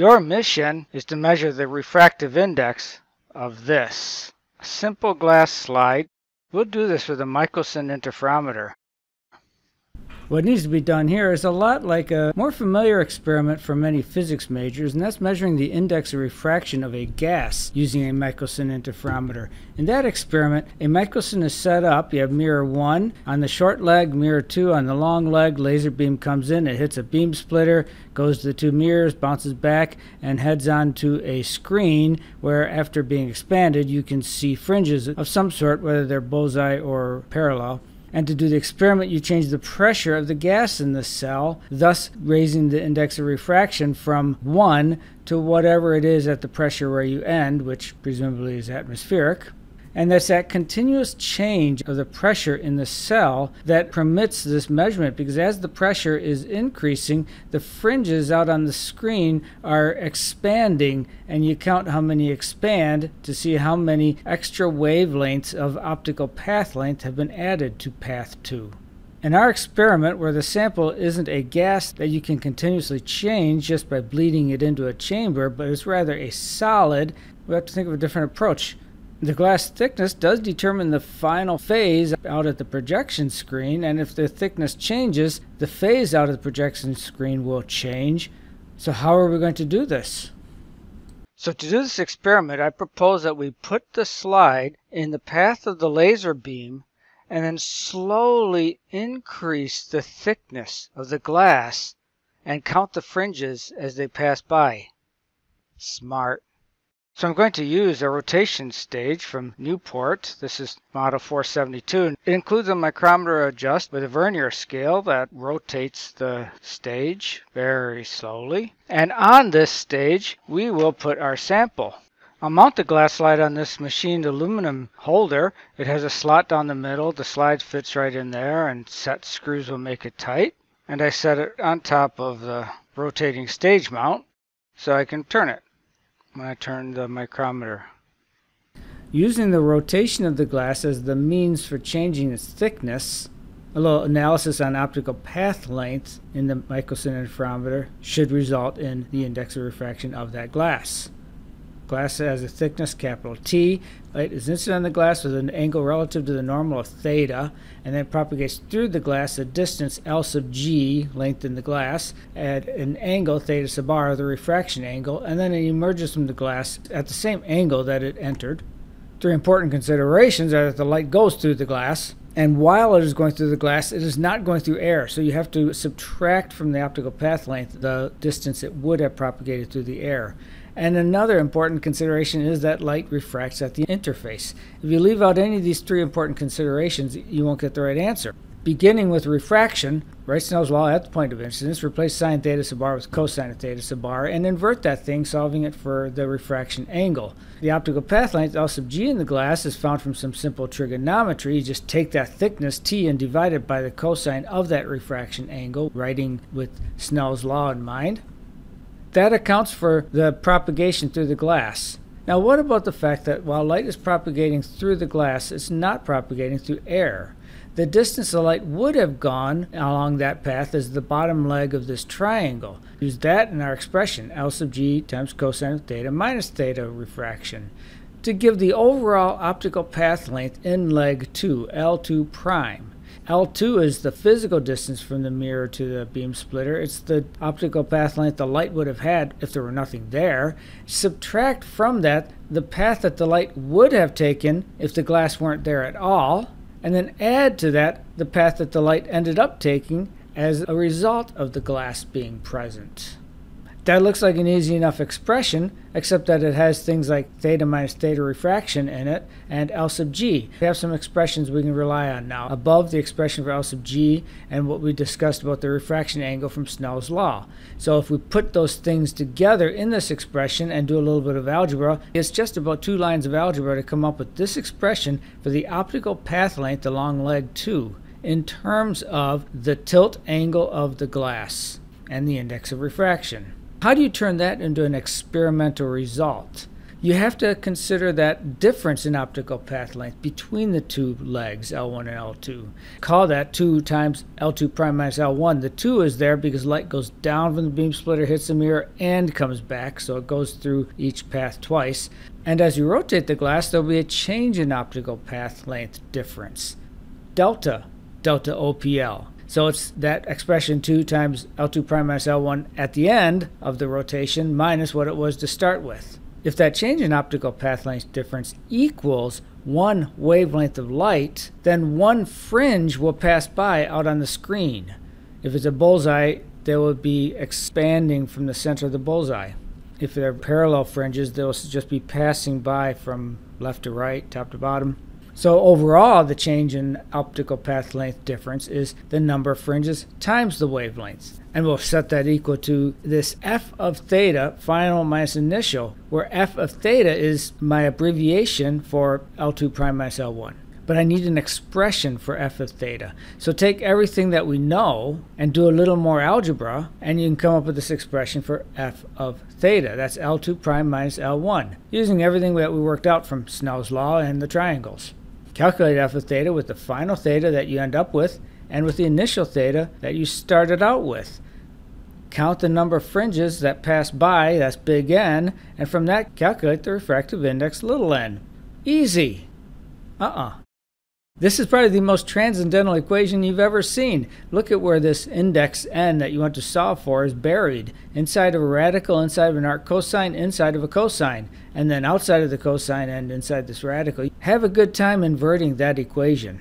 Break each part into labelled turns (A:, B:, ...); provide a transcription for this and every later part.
A: Your mission is to measure the refractive index of this. A simple glass slide. We'll do this with a Michelson interferometer.
B: What needs to be done here is a lot like a more familiar experiment for many physics majors, and that's measuring the index of refraction of a gas using a Michelson interferometer. In that experiment, a Michelson is set up. You have mirror 1 on the short leg, mirror 2 on the long leg. Laser beam comes in, it hits a beam splitter, goes to the two mirrors, bounces back, and heads onto a screen where, after being expanded, you can see fringes of some sort, whether they're bullseye or parallel. And to do the experiment, you change the pressure of the gas in the cell, thus raising the index of refraction from 1 to whatever it is at the pressure where you end, which presumably is atmospheric. And it's that continuous change of the pressure in the cell that permits this measurement because as the pressure is increasing, the fringes out on the screen are expanding, and you count how many expand to see how many extra wavelengths of optical path length have been added to path 2. In our experiment, where the sample isn't a gas that you can continuously change just by bleeding it into a chamber, but is rather a solid, we have to think of a different approach. The glass thickness does determine the final phase out at the projection screen, and if the thickness changes, the phase out of the projection screen will change. So how are we going to do this?
A: So to do this experiment, I propose that we put the slide in the path of the laser beam and then slowly increase the thickness of the glass and count the fringes as they pass by. Smart. So I'm going to use a rotation stage from Newport. This is model 472. It includes a micrometer adjust with a vernier scale that rotates the stage very slowly. And on this stage, we will put our sample. I'll mount the glass slide on this machined aluminum holder. It has a slot down the middle. The slide fits right in there and set screws will make it tight. And I set it on top of the rotating stage mount so I can turn it when I turn the micrometer.
B: Using the rotation of the glass as the means for changing its thickness, a little analysis on optical path length in the interferometer should result in the index of refraction of that glass. Glass has a thickness capital T. Light is incident on the glass with an angle relative to the normal of theta, and then propagates through the glass a distance L sub g, length in the glass, at an angle theta sub r, the refraction angle, and then it emerges from the glass at the same angle that it entered. Three important considerations are that the light goes through the glass, and while it is going through the glass, it is not going through air. So you have to subtract from the optical path length the distance it would have propagated through the air. And another important consideration is that light refracts at the interface. If you leave out any of these three important considerations, you won't get the right answer. Beginning with refraction, write Snell's law at the point of incidence, replace sine theta sub r with cosine of theta sub r, and invert that thing, solving it for the refraction angle. The optical path length, L sub g in the glass, is found from some simple trigonometry. You just take that thickness, t, and divide it by the cosine of that refraction angle, writing with Snell's law in mind. That accounts for the propagation through the glass. Now, what about the fact that while light is propagating through the glass, it's not propagating through air? The distance the light would have gone along that path is the bottom leg of this triangle. Use that in our expression, L sub g times cosine of theta minus theta refraction, to give the overall optical path length in leg 2, L2 prime. L2 is the physical distance from the mirror to the beam splitter. It's the optical path length the light would have had if there were nothing there. Subtract from that the path that the light would have taken if the glass weren't there at all. And then add to that the path that the light ended up taking as a result of the glass being present. That looks like an easy enough expression, except that it has things like theta minus theta refraction in it and L sub g. We have some expressions we can rely on now above the expression for L sub g and what we discussed about the refraction angle from Snell's law. So if we put those things together in this expression and do a little bit of algebra, it's just about two lines of algebra to come up with this expression for the optical path length along leg 2 in terms of the tilt angle of the glass and the index of refraction. How do you turn that into an experimental result? you have to consider that difference in optical path length between the two legs, L1 and L2. Call that 2 times L2 prime minus L1. The 2 is there because light goes down from the beam splitter, hits the mirror, and comes back, so it goes through each path twice. And as you rotate the glass, there'll be a change in optical path length difference. Delta, delta OPL. So it's that expression 2 times L2 prime minus L1 at the end of the rotation minus what it was to start with. If that change in optical path length difference equals one wavelength of light, then one fringe will pass by out on the screen. If it's a bullseye, they will be expanding from the center of the bullseye. If they're parallel fringes, they'll just be passing by from left to right, top to bottom. So overall, the change in optical path length difference is the number of fringes times the wavelengths. And we'll set that equal to this f of theta, final minus initial, where f of theta is my abbreviation for L2 prime minus L1. But I need an expression for f of theta. So take everything that we know and do a little more algebra, and you can come up with this expression for f of theta. That's L2 prime minus L1, using everything that we worked out from Snell's law and the triangles. Calculate of theta with the final theta that you end up with and with the initial theta that you started out with. Count the number of fringes that pass by, that's big N, and from that calculate the refractive index little n. Easy. Uh-uh. This is probably the most transcendental equation you've ever seen. Look at where this index n that you want to solve for is buried. Inside of a radical, inside of an arc cosine, inside of a cosine and then outside of the cosine and inside this radical, have a good time inverting that equation.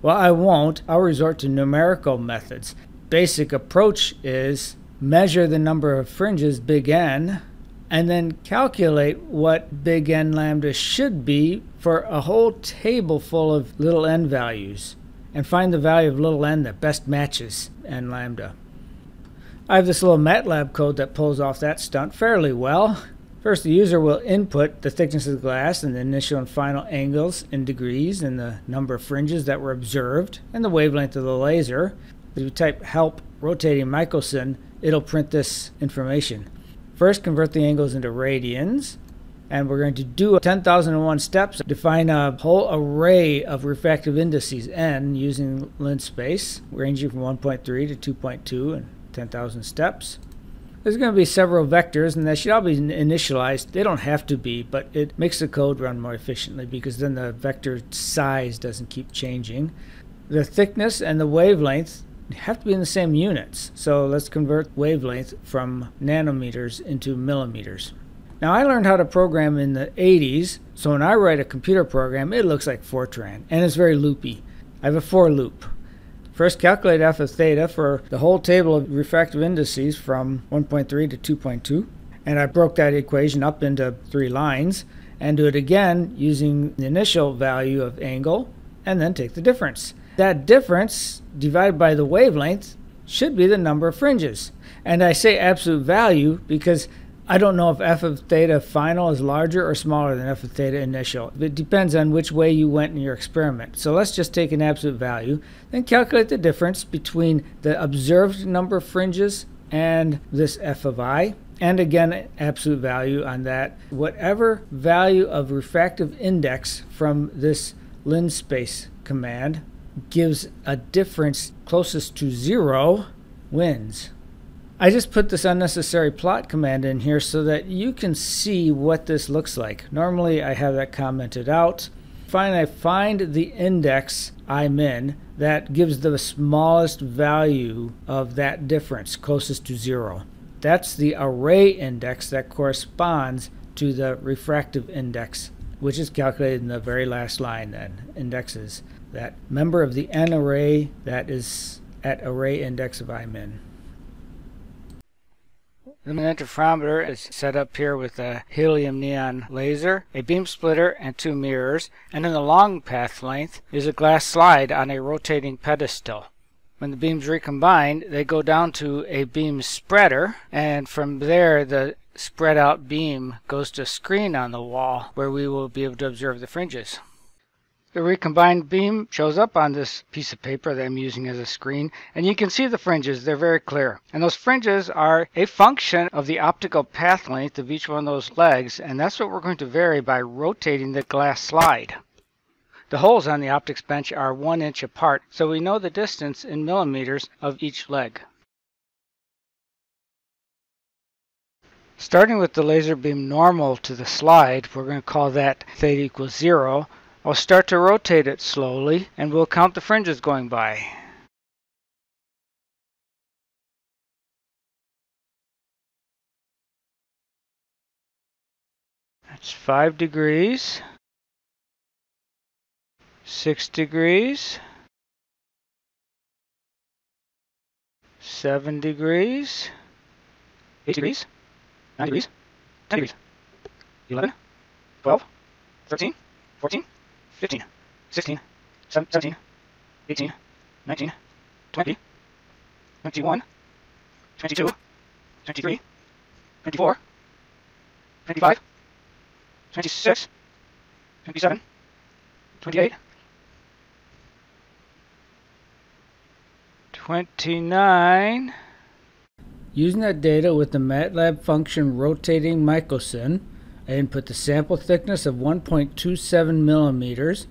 B: Well, I won't. I'll resort to numerical methods. Basic approach is measure the number of fringes, big N, and then calculate what big N lambda should be for a whole table full of little n values, and find the value of little n that best matches n lambda. I have this little MATLAB code that pulls off that stunt fairly well. First, the user will input the thickness of the glass and the initial and final angles in degrees and the number of fringes that were observed and the wavelength of the laser. If you type help rotating Michelson, it'll print this information. First, convert the angles into radians. And we're going to do 10,001 steps, define a whole array of refractive indices n using Linspace, ranging from 1.3 to 2.2 and 10,000 steps. There's going to be several vectors, and they should all be initialized. They don't have to be, but it makes the code run more efficiently because then the vector size doesn't keep changing. The thickness and the wavelength have to be in the same units. So let's convert wavelength from nanometers into millimeters. Now, I learned how to program in the 80s, so when I write a computer program, it looks like Fortran, and it's very loopy. I have a for loop. First, calculate f of theta for the whole table of refractive indices from 1.3 to 2.2. And I broke that equation up into three lines and do it again using the initial value of angle and then take the difference. That difference divided by the wavelength should be the number of fringes. And I say absolute value because I don't know if f of theta final is larger or smaller than f of theta initial. It depends on which way you went in your experiment. So let's just take an absolute value, then calculate the difference between the observed number of fringes and this f of i. And again, absolute value on that. Whatever value of refractive index from this lens Linspace command gives a difference closest to zero wins. I just put this unnecessary plot command in here so that you can see what this looks like. Normally I have that commented out. Finally, I find the index I min that gives the smallest value of that difference, closest to zero. That's the array index that corresponds to the refractive index, which is calculated in the very last line then, indexes that member of the n array that is at array index of I min.
A: The interferometer is set up here with a helium neon laser, a beam splitter, and two mirrors, and in the long path length is a glass slide on a rotating pedestal. When the beams recombine, they go down to a beam spreader, and from there the spread out beam goes to a screen on the wall where we will be able to observe the fringes. The recombined beam shows up on this piece of paper that I'm using as a screen, and you can see the fringes. They're very clear. And those fringes are a function of the optical path length of each one of those legs, and that's what we're going to vary by rotating the glass slide. The holes on the optics bench are one inch apart, so we know the distance in millimeters of each leg. Starting with the laser beam normal to the slide, we're going to call that theta equals zero. I'll start to rotate it slowly and we'll count the fringes going by. That's 5 degrees, 6 degrees, 7 degrees, 8 degrees, 9 degrees, 10 degrees, 11, 12, 13, 14, 15, 16, 17, 18, 19, 20, 21, 22, 23, 24, 25, 26, 27, 28, 29.
B: Using that data with the MATLAB function rotating Michelson, I input the sample thickness of 1.27 millimeters,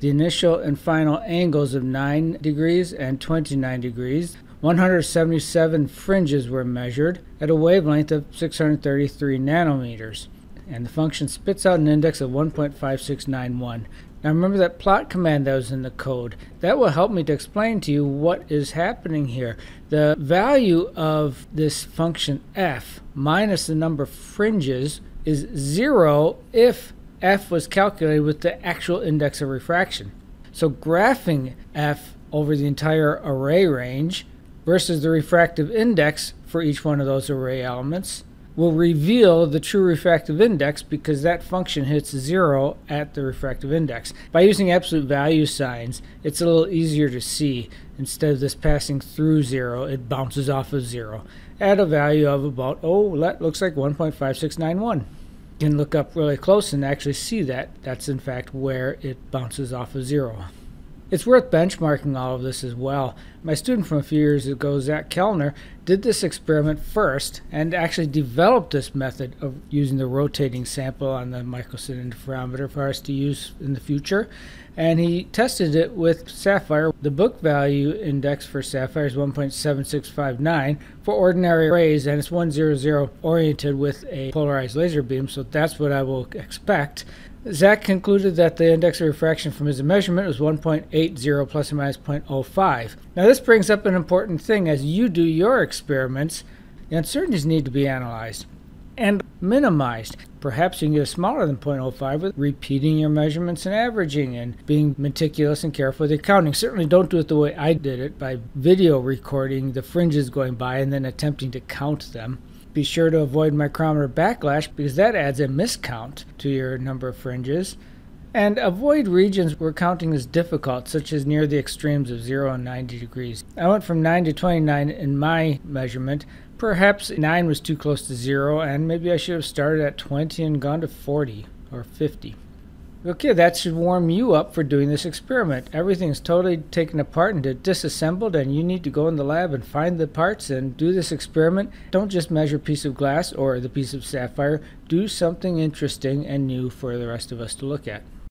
B: the initial and final angles of 9 degrees and 29 degrees. 177 fringes were measured at a wavelength of 633 nanometers, and the function spits out an index of 1.5691. Now remember that plot command that was in the code. That will help me to explain to you what is happening here. The value of this function f minus the number of fringes is 0 if f was calculated with the actual index of refraction. So graphing f over the entire array range versus the refractive index for each one of those array elements will reveal the true refractive index because that function hits zero at the refractive index. By using absolute value signs, it's a little easier to see. Instead of this passing through zero, it bounces off of zero at a value of about, oh, that looks like 1.5691. You can look up really close and actually see that that's in fact where it bounces off of zero. It's worth benchmarking all of this as well. My student from a few years ago, Zach Kellner, did this experiment first and actually developed this method of using the rotating sample on the Michelson interferometer for us to use in the future. And he tested it with Sapphire. The book value index for Sapphire is 1.7659 for ordinary rays, and it's 100 oriented with a polarized laser beam, so that's what I will expect. Zach concluded that the index of refraction from his measurement was 1.80 plus or minus 0.05. Now this brings up an important thing as you do your experiments, the uncertainties need to be analyzed and minimized. Perhaps you can get smaller than 0.05 with repeating your measurements and averaging and being meticulous and careful with the counting. Certainly don't do it the way I did it by video recording the fringes going by and then attempting to count them. Be sure to avoid micrometer backlash because that adds a miscount to your number of fringes. And avoid regions where counting is difficult, such as near the extremes of 0 and 90 degrees. I went from 9 to 29 in my measurement. Perhaps 9 was too close to 0, and maybe I should have started at 20 and gone to 40 or 50. Okay, that should warm you up for doing this experiment. Everything's totally taken apart and disassembled, and you need to go in the lab and find the parts and do this experiment. Don't just measure a piece of glass or the piece of sapphire. Do something interesting and new for the rest of us to look at.